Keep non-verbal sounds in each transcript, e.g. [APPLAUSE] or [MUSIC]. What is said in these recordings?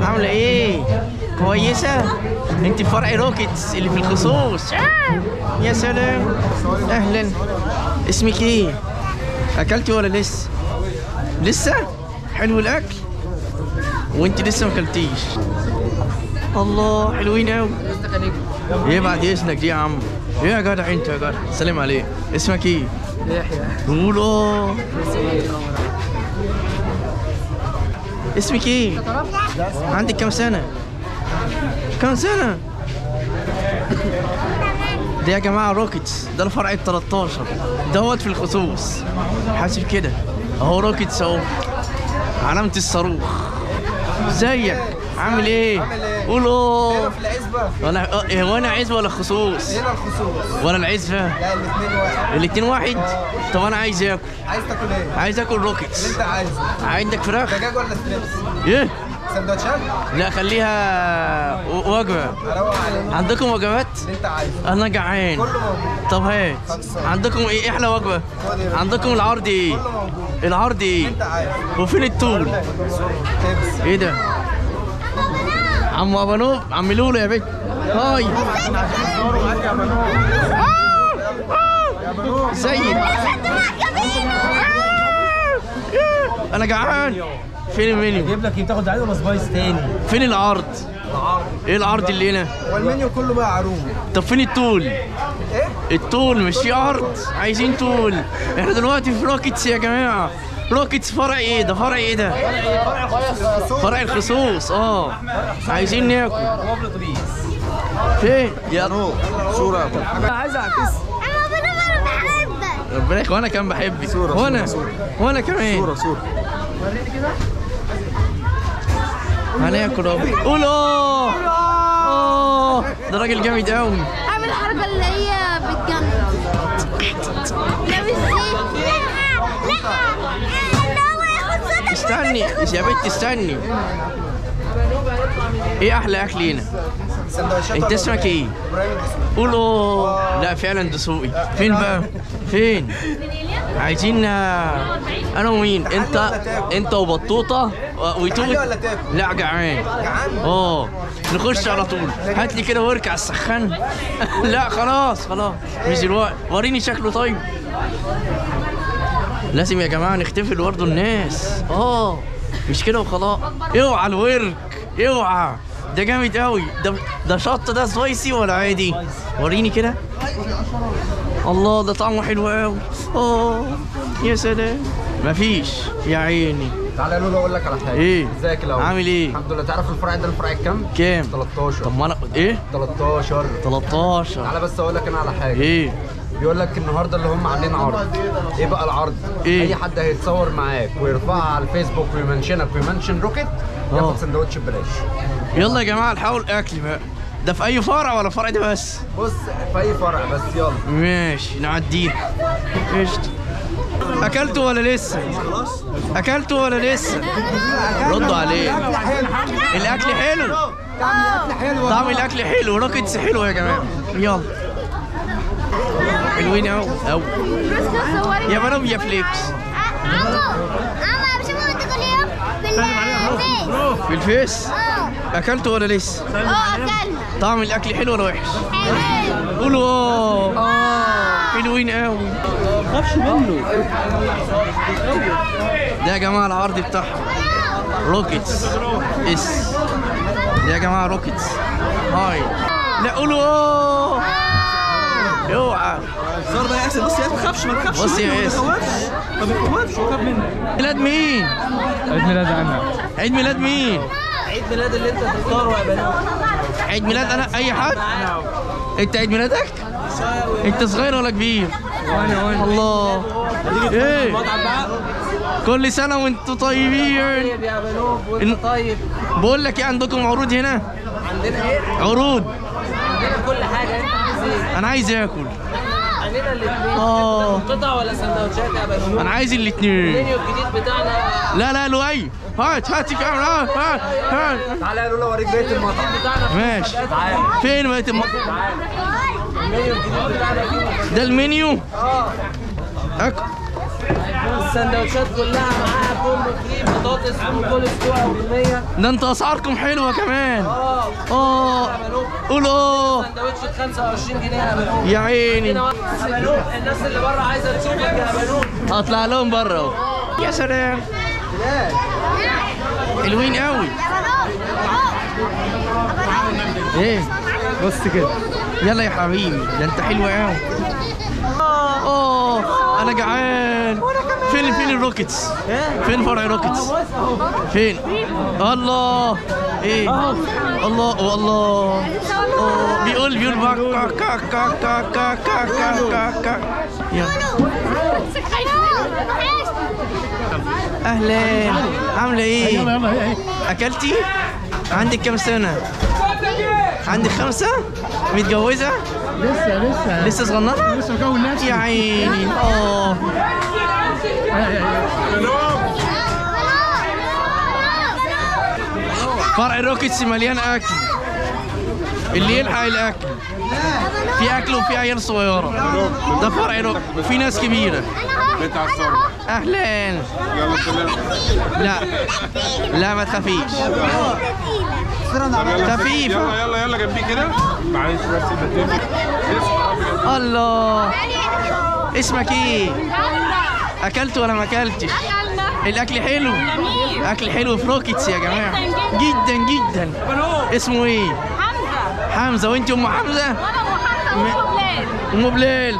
عاملة إيه؟ كويسة؟ أنت في فرع روكيتس اللي في الخصوص يا سلام أهلا اسمك إيه؟ أكلتي ولا لسه؟ لسه؟ حلو الأكل؟ وأنت لسه ما أكلتيش الله حلوين قوي إيه بعد إذنك دي يا عم إيه يا جدع أنت يا جدع سلام عليك اسمك إيه؟ يحيى قول آه اسمك إيه؟ عندك كم سنة؟ كم سنة؟ ده يا جماعة روكيتس ده الفرع ال 13 دوت في الخصوص حاسب كده اهو روكيتس اهو علامة الصاروخ ازيك؟ عامل إيه؟ قولوا في العزبة ولا آه، هو أنا عزبة ولا خصوص؟ هنا الخصوص ولا العزبة؟ لا الاثنين واحد الاتنين واحد؟ طب أنا عايز اكل عايز تاكل إيه؟ عايز آكل روكيتس اللي أنت عايزه عندك فراخ؟ دجاج ولا ستريبس؟ إيه؟ سندوتشات؟ لا خليها و- وجبة أروق عليك عندكم وجبات؟ اللي أنت عايزه أنا جعان كله موجود طب هات. عندكم إيه إيه أحلى وجبة؟ خد يا باشا. عندكم العرض إيه؟ كله موجود العرض إيه؟ أنت عايز وفين التول؟ تبس إيه ده؟ عم ابانوب عم لولو يا بنت هاي ازيك أنا جعان فين المنيو؟ جيب لك تاخد عادي ولا spicy تاني فين العرض؟ إيه العرض اللي هنا؟ هو المنيو كله بقى عروض طب فين التول؟ إيه؟ التول مش في عرض عايزين تول إحنا دلوقتي في روكيتس يا جماعة روكيتس فرع إيه ده فرع إيه ده فرع الخصوص آه. عايزين ناكل. فين؟ يا صورة. عايز أعكس. ربنا يخليك وأنا كمان بحبك. وأنا وأنا كمان. صورة هناكل اهو قول آه. ده راجل جامد قوي أعمل الحركه اللي هي بتجنن. لابس استني يا بنت استني إيه أحلى أكل هنا؟ أنت أسمك إيه. قولوا. لا فعلا دسوقي فين بقى؟ فين؟ عايزين آه، أنا ومين؟ أنت أنت وبطوطة؟ ويتوت ولا تاكل؟ لا جعان؟ آه نخش على طول. هات لي كده ورك على السخان. [LAUGHS] لا خلاص خلاص. مش دلوقتي. وريني شكله طيب. لازم يا جماعة نختفي برضه الناس آه. مش كده وخلاص. اوعى الورك اوعى. ده جامد قوي ده ده شط ده سبايسي ولا عادي؟ وريني كده. الله ده طعمه حلو قوي آه. يا سلام. مفيش يا عيني. تعالى يا لولو أقول لك على حاجة. إيه؟ إزيك الأول؟ عامل إيه؟ الحمد لله. تعرف الفرع ده الفرع الكام؟ كام؟ 13 طب ما أنا إيه؟ 13 13 تعالى بس أقول لك أنا على حاجة. إيه؟ بيقول لك النهارده اللي هم عاملين عرض. إيه بقى العرض؟ إيه؟ اي حد هيتصور معاك ويرفعها على الفيسبوك ويمنشنك ويمنشن روكيت. ياخد سندوتش ببلاش. يلا يا جماعة نحاول اكل بقى. ده في أي فرع ولا فرع ده بس؟ بص في أي فرع بس يلا. ماشي نعديها. قشطة. أكلته ولا لسه؟ أكلته ولا لسه؟ ردوا عليه. الأكل حلو. طعم الأكل حلو. روكيتس حلو يا جماعة. يلا. حلوين قوي قوي يا بنام يا فليكس عمو عمو بشوفه انت كل يوم بالفيس في الفيس آه اكلته ولا لسه آه اكلنا طعم الأكل حلو ولا وحش؟ حلو قولوا. آه حلوين قوي خافش منه ده يا جماعة العرض بتاعهم. روكيتس اس يا جماعة روكيتس هاي لا قولوا. آه اوعى. زار بقى يا احسن بص يا ما تخافش ما تخافش. بص يا ما ياسر. تخافش. ما بيخوفش وخاف منه. ميلاد مين؟ عيد ميلاد أنا. عيد ميلاد مين؟ عيد ميلاد اللي أنت تختاره يا بنات. عيد ميلاد أنا؟ أي حد؟ أنت عيد ميلادك؟ أنت صغير ولا كبير؟ وأنا وأنا. الله. إيه؟ كل سنة وأنتوا طيبين. طيب يا بنوب إن- وانت طيب. بقول لك إيه عندكم عروض هنا؟ عندنا إيه؟ عروض عندنا كل حاجة انت عايز إيه؟ أنا عايز آكل. الاثنين آه. قطع ولا سندوتشات يا بنوب أنا عايز الاتنين. المنيو الجديد بتاعنا لا لا لؤي. هات هات الكاميرا هات هات هات. تعالى يا لولو أوريك بقية المطعم. بتاعنا ماشي فين بقيت الم... المنيو الجديد بتاعنا ده المنيو؟ آه. أك... السندوتشات كلها معاها كله free بطاطس فول كل أسبوع وبالمية ده انت أسعاركم حلوة كمان. آه. آه. قولوا. سندوتش ب 25 جنيه يا عيني. الناس اللي بره عايزة تشوفك يا بنوب هطلع لهم بره اهو. يا سلام. حلوين قوي. إيه؟ بص كده. يلا يا حبيبي ده انت حلو قوي. آه. أنا جعان. الروكيتس فين فرع روكيتس؟ فين؟ الله. إيه. الله والله. بيقول بيقول كا كا كا كا كا كا كا كا أهلا. عاملة إيه؟ أكلتي؟ عندك كام سنة؟ عندك خمسة؟ متجوزة؟ لسه لسه. لسه صغننة؟ لسه مكون نفسي. يا عيني. آه فرع روكيتس مليان أكل. اللي يلحق الاكل في أكل وفي عيال صغيرة. ده فرع روك في ناس كبيرة. أهلا يلا لا. لا ما تخافيش. خفيفه يلا يلا يلا جنبي كده معلش بس الله. اسمك إيه؟ أكلت ولا ما أكلتش؟ الأكل حلو. أكل حلو في روكيتس يا جماعة. جدا جدا. اسمه إيه؟ حمزة. وأنت أم حمزة؟ أم بلال.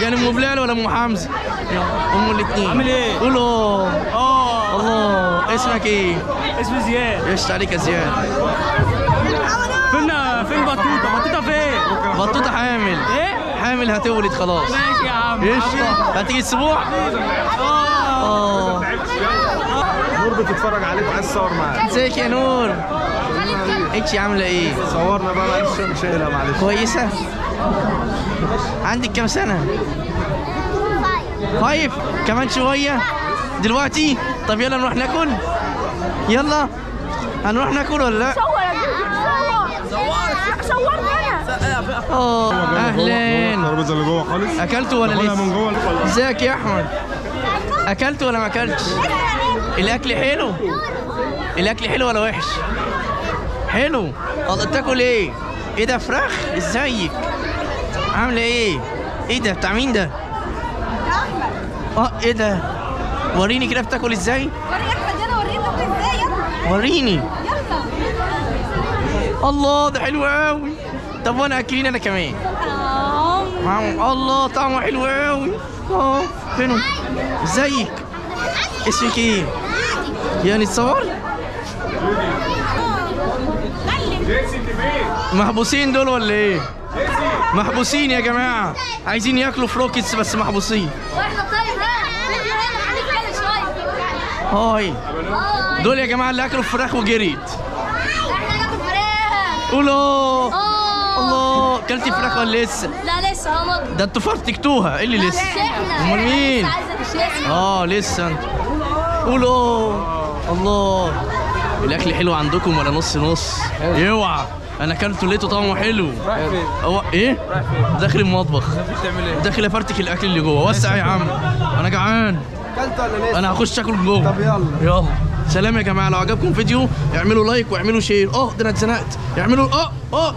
يعني أم بلال ولا أم حمزة؟ أم الاثنين عامل إيه؟ قولوا. آه. الله. اسمك إيه؟ اسمي زياد. إيش عليك يا زياد. فين فين بطوطة. بطوطة فين؟ بطوطة حامل. إيه؟ حامل هتولد خلاص. يا قشطه هتيجي الأسبوع آه. نور بتتفرج عليك وعايز تصور معاك. ازيك يا نور؟ انت عاملة إيه؟ صورنا بقى معلش مش شايلها معلش. كويسة؟ عندك كام سنة؟ فايف كمان شوية. دلوقتي؟ طب يلا نروح ناكل؟ يلا. هنروح ناكل ولا لا؟ آه أهلا الترابيزه اللي جوه خالص. اكلت ولا خدها من لسه جوه. إزيك يا أحمد؟ اكلت ولا ما أكلتش؟ الأكل حلو. الأكل حلو ولا وحش؟ حلو. الله تاكل إيه؟ إيه ده فراخ؟ إزيك. عاملة إيه؟ إيه ده بتاع مين ده؟ أه إيه ده؟ وريني كده بتاكل إزاي. وريني. الله ده حلو قوي طب وأنا اكلين أنا كمان؟ معاهم. الله طعمه حلو قوي آه فينه ازيك اسمك إيه؟ يعني تصور محبوسين دول ولا إيه؟ محبوسين يا جماعة. عايزين ياكلوا فروكيتس بس محبوسين. هاي. دول يا جماعة اللي أكلوا فراخ وجريت. قولوا. الله كلتي فراخ ولا لسه؟ لا لسه هو ده أنتوا فرتكتوها إيه اللي لسه؟ أمال مين؟ آه لسه أنت. قولوا. الله. الأكل حلو عندكم ولا نص نص؟ أوعى. أنا اكلته لقيته طعمه حلو. هو إيه؟ داخل المطبخ. بتعمل إيه؟ داخل أفرتك الأكل اللي جوه. وسع يا عم. أنا جعان. أكلت ولا لسه؟ أنا هخش آكل جوه. طب يلا. يلا. سلام يا جماعة. لو عجبكم فيديو اعملوا like واعملوا share. آه ده أنا اتزنقت. اعملوا آه آه.